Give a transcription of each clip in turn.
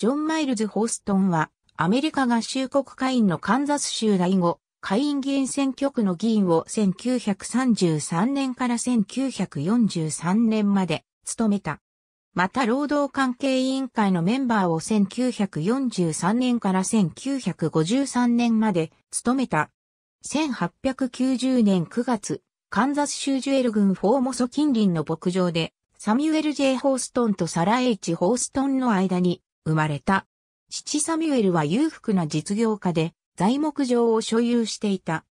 ジョン・マイルズ・ホーストンは、アメリカ合衆国会員のカンザス州第5、下院議員選挙区の議員を1933年から1943年まで務めた。また労働関係委員会のメンバーを1943年から1953年まで務めた。1890年9月、カンザス州ジュエル郡フォーモソ近隣の牧場で、サミュエル・ジェイ・ホーストンとサラ・エイチ・ホーストンの間に生まれた。父サミュエルは裕福な実業家で、材木場を所有していた。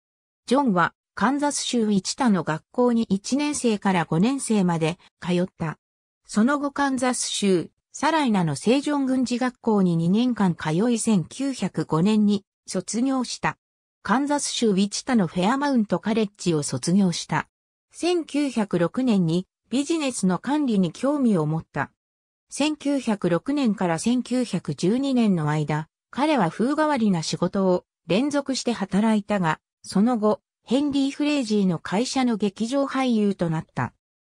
ジョンは、カンザス州一田の学校に1年生から5年生まで通った。その後カンザス州、サライナの聖ジョン軍事学校に2年間通い1905年に卒業した。カンザス州ウィチタのフェアマウントカレッジを卒業した。1906年にビジネスの管理に興味を持った。1906年から1912年の間、彼は風変わりな仕事を連続して働いたが、その後、ヘンリー・フレイジーの会社の劇場俳優となった。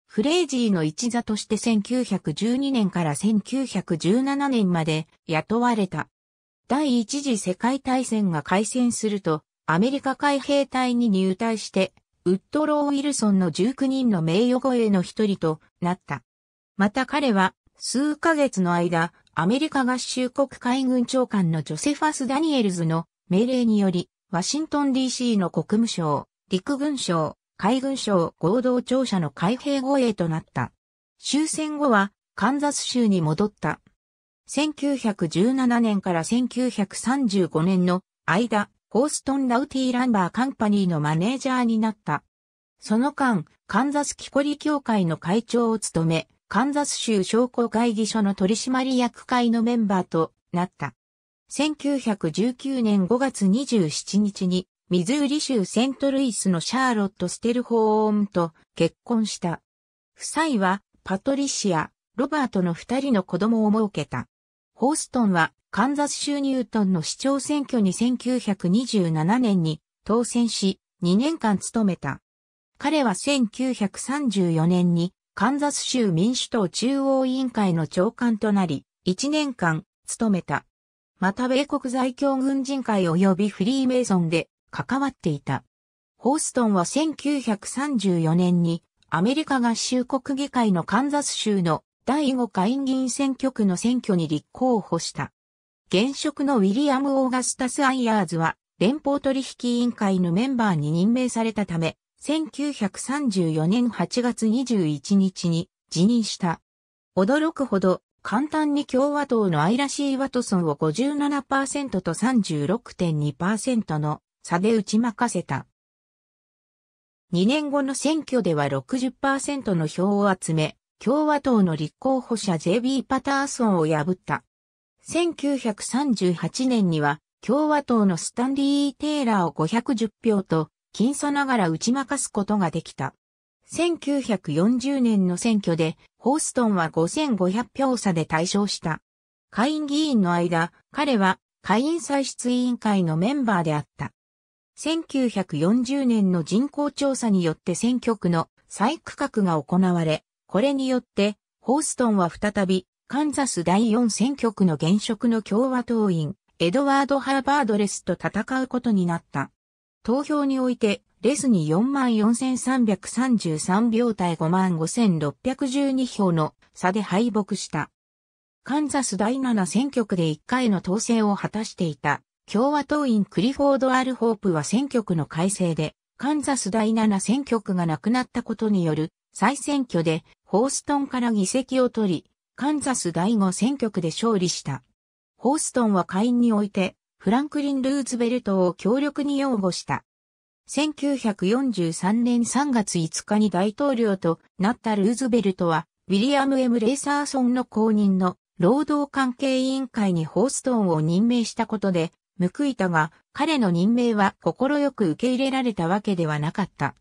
フレイジーの一座として1912年から1917年まで雇われた。第一次世界大戦が開戦すると、アメリカ海兵隊に入隊して、ウッドロー・ウィルソンの19人の名誉護衛の一人となった。また彼は、数ヶ月の間、アメリカ合衆国海軍長官のジョセファス・ダニエルズの命令により、ワシントン DC の国務省、陸軍省、海軍省合同庁舎の海兵護衛となった。終戦後はカンザス州に戻った。1917年から1935年の間、ホーストン・ラウティ・ランバー・カンパニーのマネージャーになった。その間、カンザス木こり協会の会長を務め、カンザス州商工会議所の取締役会のメンバーとなった。1919年5月27日にミズーリ州セントルイスのシャーロット・ステルホームと結婚した。夫妻はパトリシア、ロバートの二人の子供を設けた。ホーストンはカンザス州ニュートンの市長選挙に1927年に当選し2年間務めた。彼は1934年にカンザス州民主党中央委員会の長官となり1年間務めた。また米国在京軍人会及びフリーメイソンで関わっていた。ホーストンは1934年にアメリカ合衆国議会のカンザス州の第5下院議員選挙区の選挙に立候補した。現職のウィリアム・オーガスタス・アイヤーズは連邦取引委員会のメンバーに任命されたため、1934年8月21日に辞任した。驚くほど簡単に共和党のアイラシー・ワトソンを57%と36.2%の差で打ち負かせた。2年後の選挙では60%の票を集め、共和党の立候補者 JB パターソンを破った。1938年には共和党のスタンリー・テイラーを510票と僅差ながら打ち負かすことができた。1940年の選挙でホーストンは5500票差で大勝した。下院議員の間、彼は下院歳出委員会のメンバーであった。1940年の人口調査によって選挙区の再区画が行われ、これによってホーストンは再びカンザス第4選挙区の現職の共和党員エドワード・ハーバードレスと戦うことになった。投票においてレスに44,333票対55,612票の差で敗北した。カンザス第7選挙区で1回の当選を果たしていた共和党員クリフォード・アル・ホープは選挙区の改正で、カンザス第7選挙区がなくなったことによる再選挙で、ホーストンから議席を取り、カンザス第5選挙区で勝利した。ホーストンは会員において、フランクリン・ルーズベルトを強力に擁護した。1943年3月5日に大統領となったルーズベルトは、ウィリアム・エム・レイサーソンの後任の労働関係委員会にホーストンを任命したことで、報いたが、彼の任命は快く受け入れられたわけではなかった。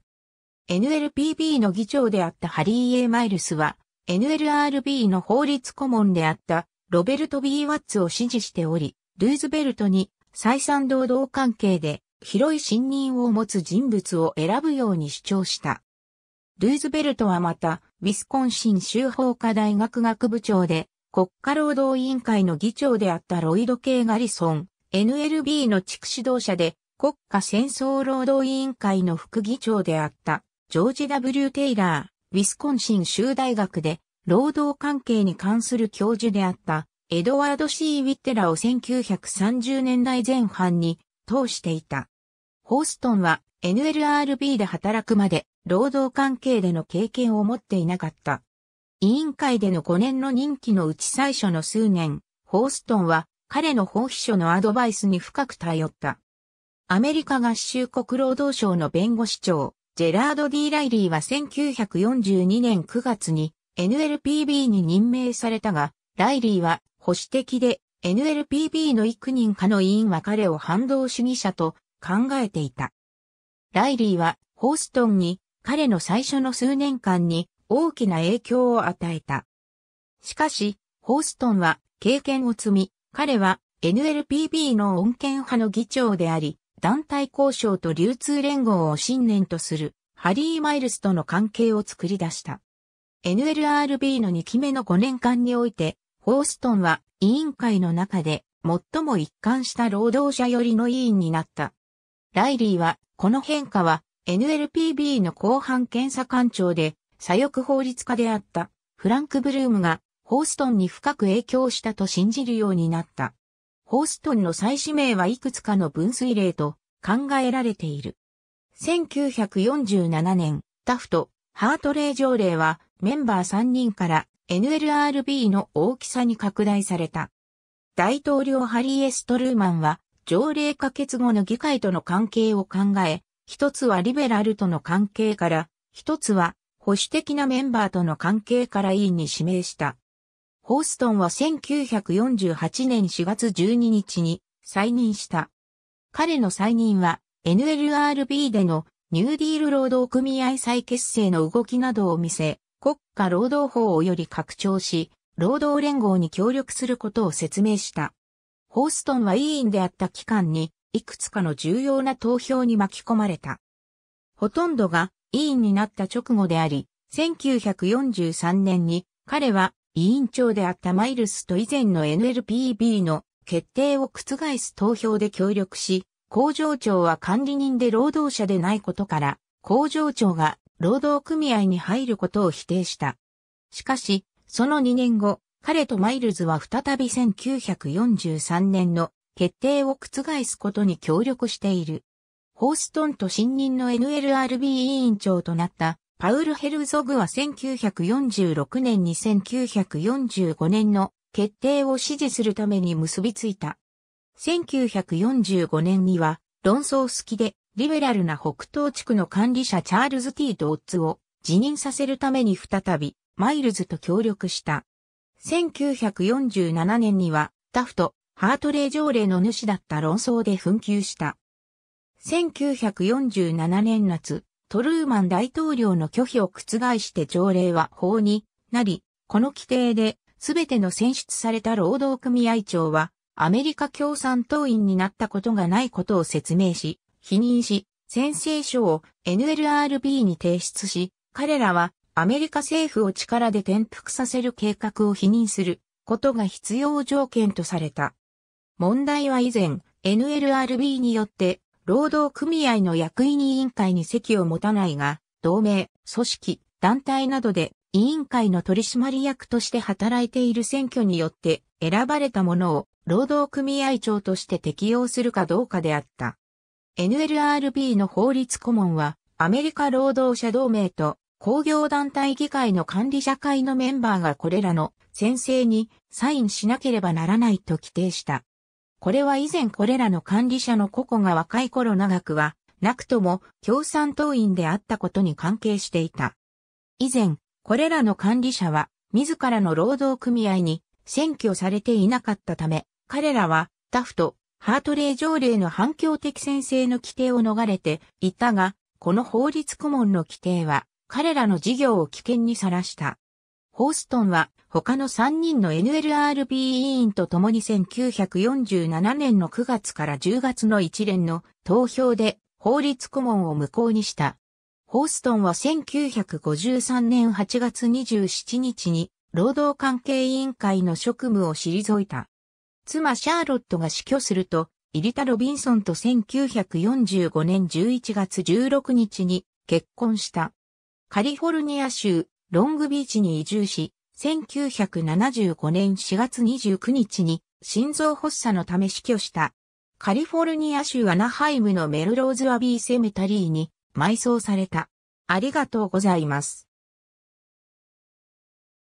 NLPB の議長であったハリー・エマイルスは、NLRB の法律顧問であったロベルト・ B・ ワッツを支持しており、ルーズベルトに再三労働関係で広い信任を持つ人物を選ぶように主張した。ルーズベルトはまた、ウィスコンシン州法科大学学部長で、国家労働委員会の議長であったロイド・ケイ・ガリソン、NLB の地区指導者で国家戦争労働委員会の副議長であったジョージ・ W・ テイラー、ウィスコンシン州大学で労働関係に関する教授であったエドワード・ C・ ウィッテラを1930年代前半に通していた。ホーストンは NLRB で働くまで労働関係での経験を持っていなかった。委員会での5年の任期のうち最初の数年、ホーストンは彼の法秘書のアドバイスに深く頼った。アメリカ合衆国労働省の弁護士長、ジェラード・ディ・ライリーは1942年9月に NLPB に任命されたが、ライリーは保守的で NLPB の幾人かの委員は彼を反動主義者と考えていた。ライリーはホーストンに彼の最初の数年間に大きな影響を与えた。しかし、ホーストンは経験を積み、彼は NLPB の穏健派の議長であり、団体交渉と流通連合を信念とするハリー・マイルスとの関係を作り出した。NLRB の2期目の5年間において、ホーストンは委員会の中で最も一貫した労働者寄りの委員になった。ライリーは、この変化は NLPB の後半検査官庁で左翼法律家であったフランク・ブルームがホーストンに深く影響したと信じるようになった。ホーストンの再指名はいくつかの分水嶺と考えられている。1947年、タフト、ハートレイ条例はメンバー3人から NLRB の大きさに拡大された。大統領ハリー・エストルーマンは条例可決後の議会との関係を考え、一つはリベラルとの関係から、一つは保守的なメンバーとの関係から委員に指名した。ホーストンは1948年4月12日に再任した。彼の再任は NLRB でのニューディール労働組合再結成の動きなどを見せ、国家労働法をより拡張し、労働連合に協力することを説明した。ホーストンは委員であった期間に、いくつかの重要な投票に巻き込まれた。ほとんどが委員になった直後であり、1943年に彼は委員長であったマイルスと以前の NLPB の決定を覆す投票で協力し、工場長は管理人で労働者でないことから、工場長が労働組合に入ることを否定した。しかし、その2年後、彼とマイルズは再び1943年の決定を覆すことに協力している。ホーストンと新任の NLRB 委員長となったパウル・ヘルゾグは1946年に1945年の決定を支持するために結びついた。1945年には論争好きでリベラルな北東地区の管理者チャールズ・ティー・ドッツを辞任させるために再びマイルズと協力した。1947年にはタフト、ハートレー条例の主だった論争で紛糾した。1947年夏、トルーマン大統領の拒否を覆して条例は法になり、この規定で全ての選出された労働組合長はアメリカ共産党員になったことがないことを説明し、否認し、宣誓書を NLRB に提出し、彼らはアメリカ政府を力で転覆させる計画を否認することが必要条件とされた。問題は以前 NLRB によって労働組合の役員委員会に席を持たないが、同盟、組織、団体などで委員会の取締役として働いている選挙によって選ばれたものを労働組合長として適用するかどうかであった。NLRB の法律顧問は、アメリカ労働者同盟と工業団体議会の管理者会のメンバーがこれらの宣誓にサインしなければならないと規定した。これは以前これらの管理者の個々が若い頃長くは、なくとも共産党員であったことに関係していた。以前、これらの管理者は、自らの労働組合に選挙されていなかったため、彼らはタフト、ハートレー条例の反響的先生の規定を逃れていたが、この法律顧問の規定は彼らの事業を危険にさらした。ホーストンは他の3人の NLRB 委員と共に1947年の9月から10月の一連の投票で法律顧問を無効にした。ホーストンは1953年8月27日に労働関係委員会の職務を退いた。妻シャーロットが死去すると、イリタ・ロビンソンと1945年11月16日に結婚した。カリフォルニア州ロングビーチに移住し、1975年4月29日に心臓発作のため死去した。カリフォルニア州アナハイムのメルローズアビーセメタリーに埋葬された。ありがとうございます。